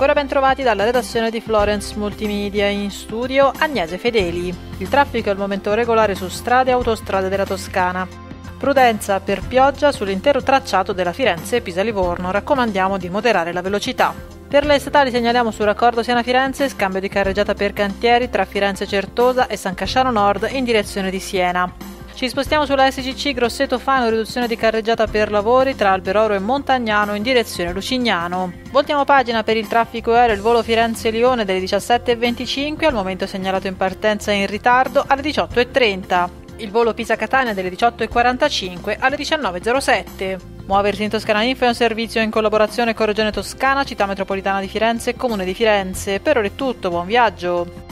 Ancora ben trovati dalla redazione di Florence Multimedia in studio Agnese Fedeli. Il traffico è al momento regolare su strade e autostrade della Toscana. Prudenza per pioggia sull'intero tracciato della Firenze-Pisa-Livorno. Raccomandiamo di moderare la velocità. Per le statali segnaliamo sul raccordo Siena-Firenze scambio di carreggiata per cantieri tra Firenze Certosa e San Casciano Nord in direzione di Siena. Ci spostiamo sulla SCC Grosseto Fano, riduzione di carreggiata per lavori tra Alberoro e Montagnano in direzione Lucignano. Voltiamo pagina per il traffico aereo, il volo Firenze-Lione delle 17.25, al momento segnalato in partenza in ritardo alle 18.30. Il volo Pisa-Catania delle 18.45 alle 19.07. Muoversi in Toscana Info è un servizio in collaborazione con Regione Toscana, Città Metropolitana di Firenze e Comune di Firenze. Per ora è tutto, buon viaggio!